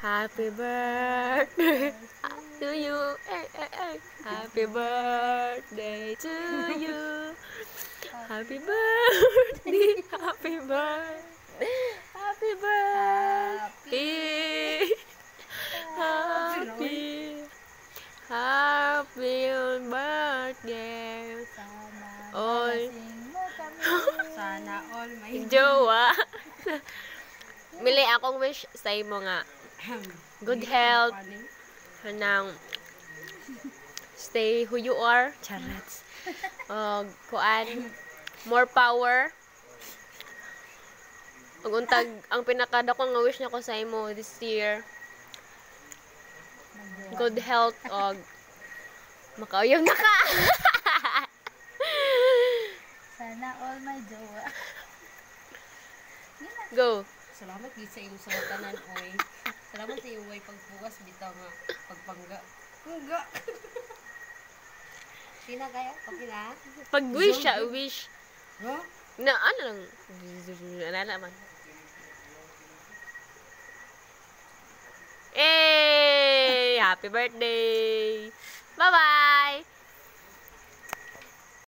Happy birthday to you. Eh, eh, eh. Happy birthday to you. Happy birthday. Happy birthday. Happy birthday. Happy. Happy birthday. Kami. Sana all may Jowa. Mili akong wish sa imo nga. Good health. Kanang stay who you are. Charats. Og kuan more power. Ug untag ang pinakadako nga wish nako sa imo this year. Good health og makauyab na ka. Sana all my jowa. Go. Salamat gid sa imo sa tanan oy. Salamat sa iyo way pagbukas bitaw nga pagpangga. Pangga. Sina kayo? Okay na? Pag wish siya, wish. No? Na ano lang. Ano naman. Eh, happy birthday. Bye-bye.